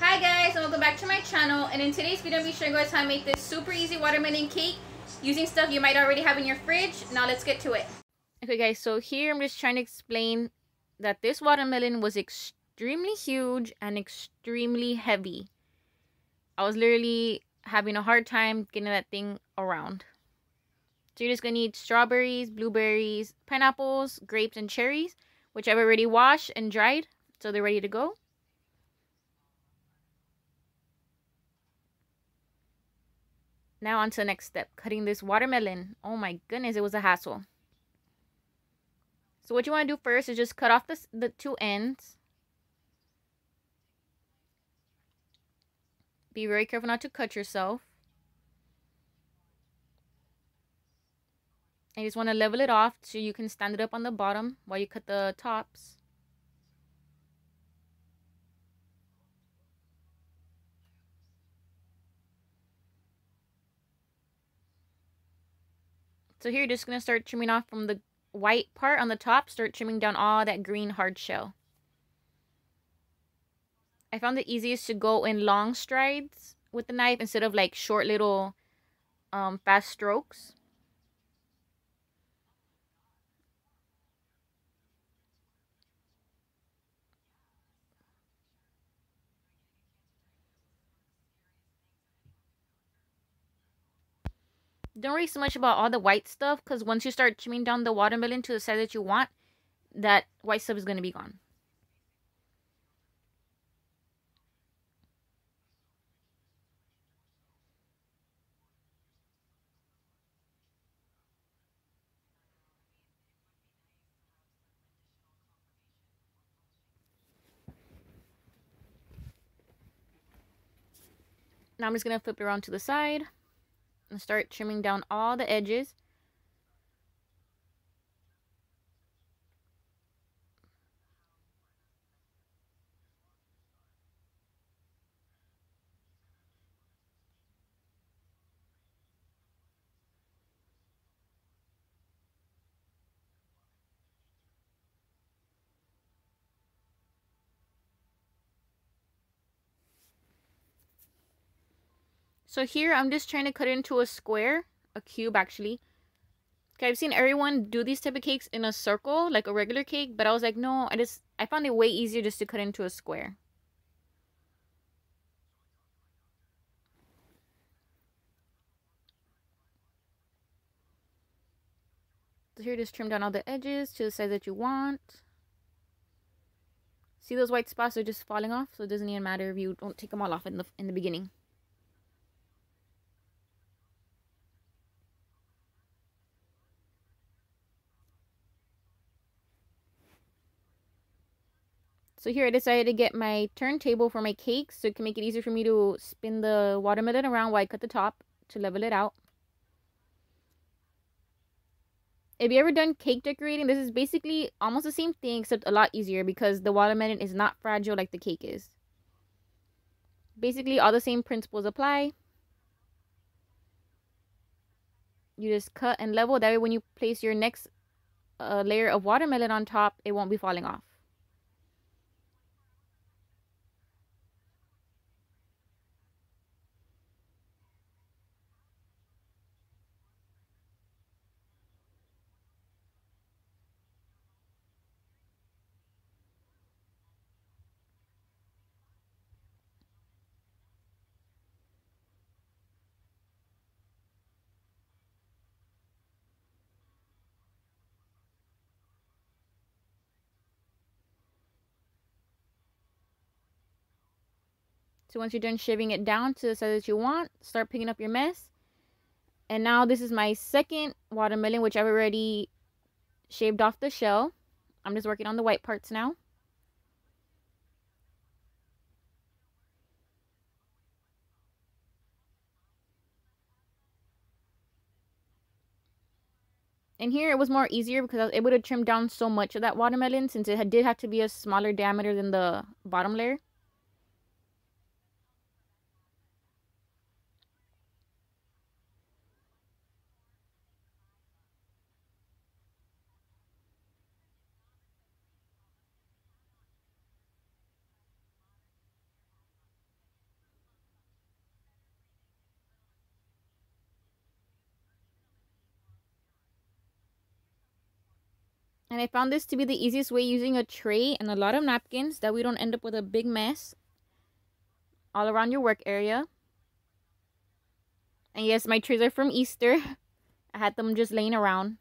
Hi guys and welcome back to my channel and in today's video I'm going to show you guys how to make this super easy watermelon cake using stuff you might already have in your fridge. Now let's get to it. Okay guys, so here I'm just trying to explain that this watermelon was extremely huge and extremely heavy. I was literally having a hard time getting that thing around. So you're just going to need strawberries, blueberries, pineapples, grapes, and cherries, which I've already washed and dried, so they're ready to go. Now on to the next step, cutting this watermelon. Oh my goodness, it was a hassle. So what you want to do first is just cut off the, the two ends. Be very careful not to cut yourself. And you just want to level it off so you can stand it up on the bottom while you cut the tops. So here you're just going to start trimming off from the white part on the top. Start trimming down all that green hard shell. I found the easiest to go in long strides with the knife instead of like short little um, fast strokes. Don't worry so much about all the white stuff because once you start trimming down the watermelon to the size that you want, that white stuff is going to be gone. Now I'm just going to flip it around to the side and start trimming down all the edges. So here I'm just trying to cut it into a square, a cube actually. Okay, I've seen everyone do these type of cakes in a circle, like a regular cake, but I was like, no, I just I found it way easier just to cut into a square. So here, just trim down all the edges to the size that you want. See those white spots are just falling off, so it doesn't even matter if you don't take them all off in the in the beginning. So here I decided to get my turntable for my cakes so it can make it easier for me to spin the watermelon around while I cut the top to level it out. If you ever done cake decorating, this is basically almost the same thing except a lot easier because the watermelon is not fragile like the cake is. Basically all the same principles apply. You just cut and level. That way when you place your next uh, layer of watermelon on top, it won't be falling off. So once you're done shaving it down to the size that you want, start picking up your mess. And now this is my second watermelon, which I've already shaved off the shell. I'm just working on the white parts now. And here it was more easier because I was able to trim down so much of that watermelon since it did have to be a smaller diameter than the bottom layer. And I found this to be the easiest way using a tray and a lot of napkins that we don't end up with a big mess all around your work area. And yes, my trays are from Easter. I had them just laying around.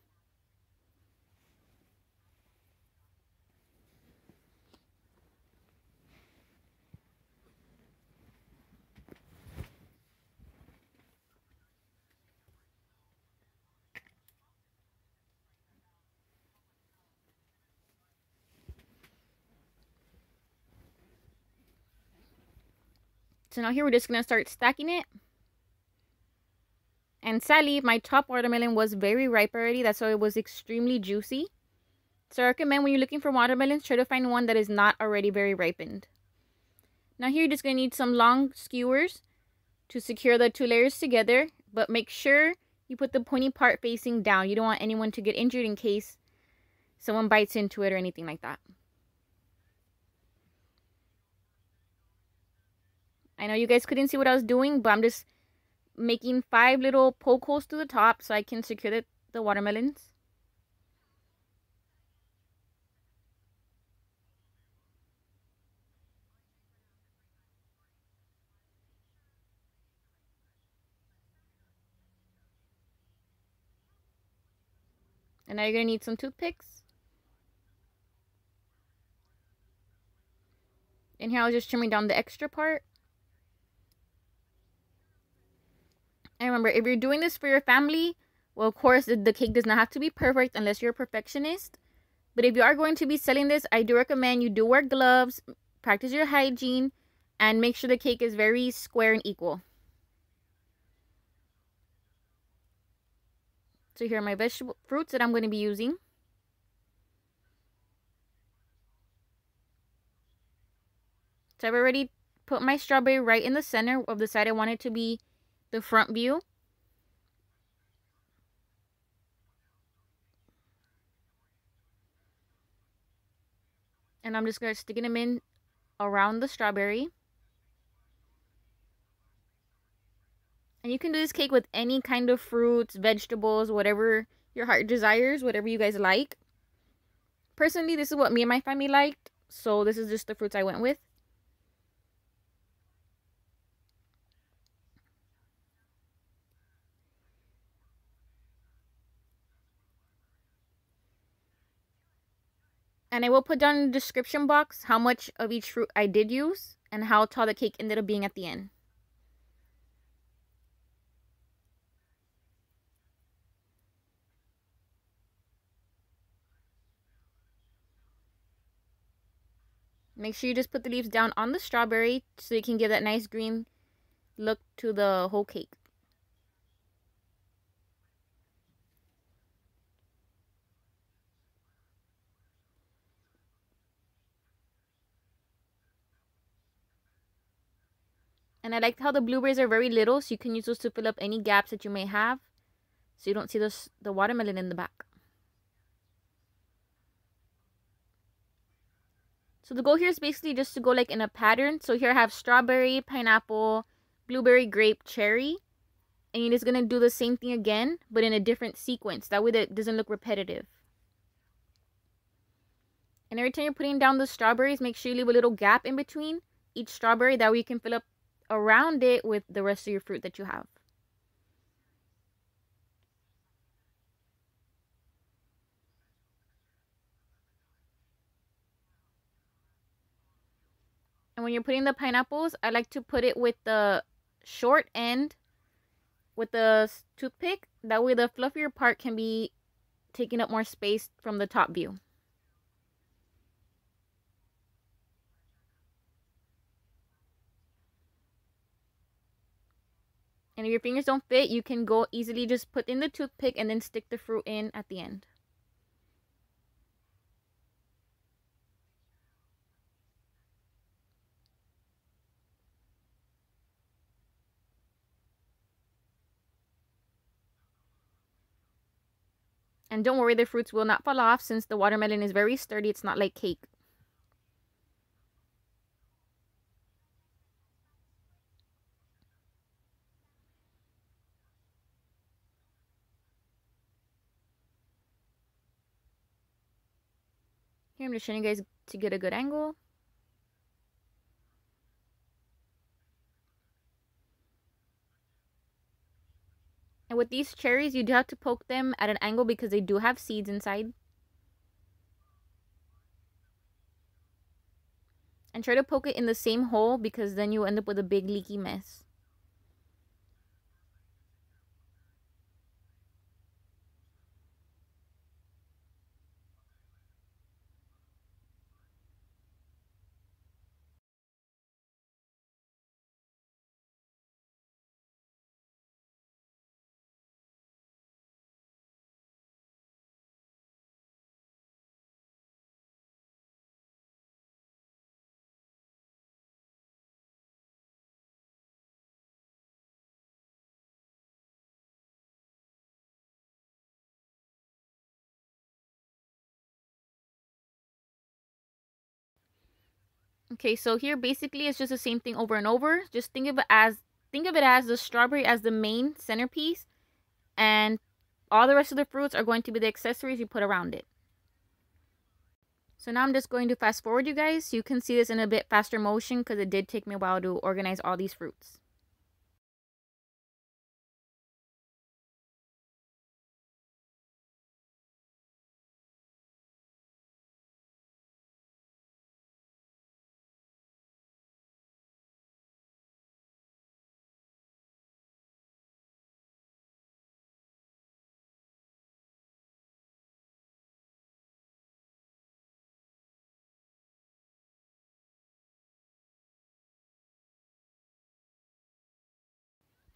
So now here we're just going to start stacking it. And sadly, my top watermelon was very ripe already. That's why it was extremely juicy. So I recommend when you're looking for watermelons, try to find one that is not already very ripened. Now here you're just going to need some long skewers to secure the two layers together. But make sure you put the pointy part facing down. You don't want anyone to get injured in case someone bites into it or anything like that. I know you guys couldn't see what I was doing, but I'm just making five little poke holes to the top so I can secure the, the watermelons. And now you're going to need some toothpicks. And here I was just trimming down the extra part. And remember, if you're doing this for your family, well, of course, the, the cake does not have to be perfect unless you're a perfectionist. But if you are going to be selling this, I do recommend you do wear gloves, practice your hygiene, and make sure the cake is very square and equal. So here are my vegetable fruits that I'm going to be using. So I've already put my strawberry right in the center of the side I want it to be the front view. And I'm just going to stick them in around the strawberry. And you can do this cake with any kind of fruits, vegetables, whatever your heart desires, whatever you guys like. Personally, this is what me and my family liked. So this is just the fruits I went with. And I will put down in the description box how much of each fruit I did use and how tall the cake ended up being at the end. Make sure you just put the leaves down on the strawberry so you can give that nice green look to the whole cake. And I like how the blueberries are very little, so you can use those to fill up any gaps that you may have. So you don't see this, the watermelon in the back. So the goal here is basically just to go like in a pattern. So here I have strawberry, pineapple, blueberry, grape, cherry. And you're just going to do the same thing again, but in a different sequence. That way that it doesn't look repetitive. And every time you're putting down the strawberries, make sure you leave a little gap in between each strawberry. That way you can fill up around it with the rest of your fruit that you have. And when you're putting the pineapples, I like to put it with the short end with the toothpick. That way the fluffier part can be taking up more space from the top view. And if your fingers don't fit, you can go easily just put in the toothpick and then stick the fruit in at the end. And don't worry, the fruits will not fall off since the watermelon is very sturdy. It's not like cake. I'm just showing you guys to get a good angle. And with these cherries, you do have to poke them at an angle because they do have seeds inside. And try to poke it in the same hole because then you end up with a big leaky mess. Okay, so here basically it's just the same thing over and over. Just think of it as think of it as the strawberry as the main centerpiece and all the rest of the fruits are going to be the accessories you put around it. So now I'm just going to fast forward you guys. so You can see this in a bit faster motion because it did take me a while to organize all these fruits.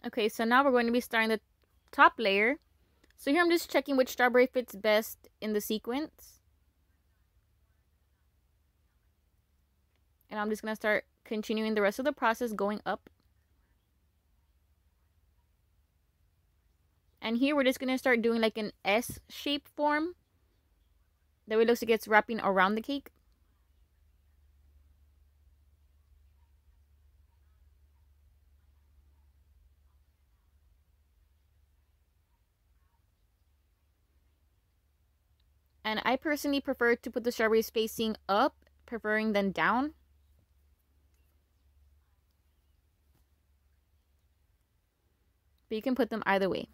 Okay, so now we're going to be starting the top layer. So here I'm just checking which strawberry fits best in the sequence. And I'm just going to start continuing the rest of the process going up. And here we're just going to start doing like an S shape form. That way it looks like it's wrapping around the cake. And I personally prefer to put the strawberries facing up, preferring them down. But you can put them either way.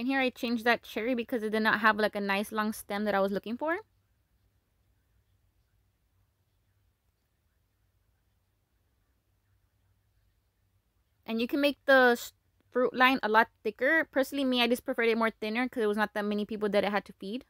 And here I changed that cherry because it did not have like a nice long stem that I was looking for. And you can make the fruit line a lot thicker. Personally, me, I just preferred it more thinner because it was not that many people that it had to feed.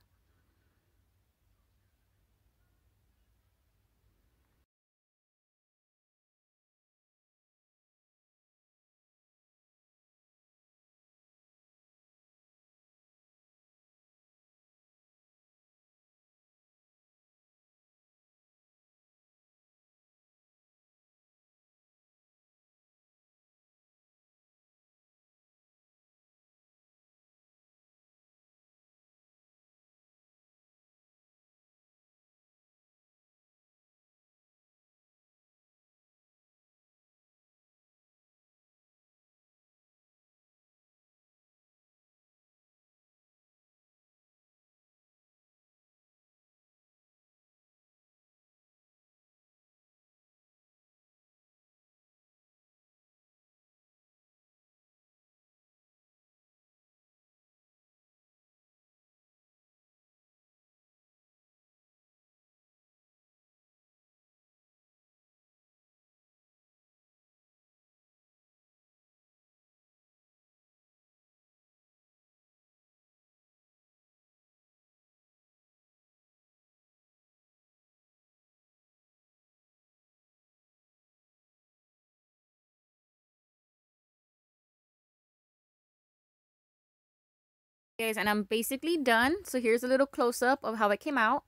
Guys, and I'm basically done. So here's a little close-up of how it came out.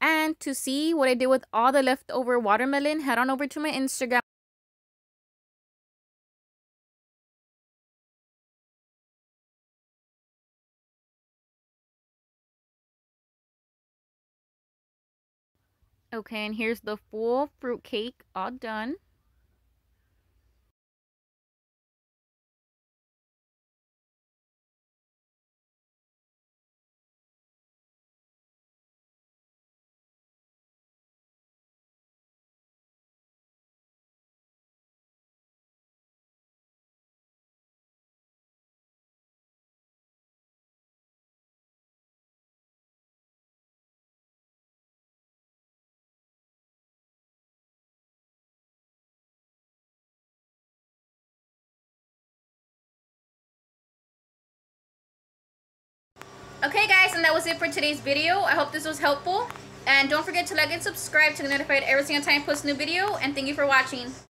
And to see what I did with all the leftover watermelon, head on over to my Instagram. Okay, and here's the full fruit cake all done. Okay guys, and that was it for today's video. I hope this was helpful. And don't forget to like and subscribe to get notified every single time I post a new video. And thank you for watching.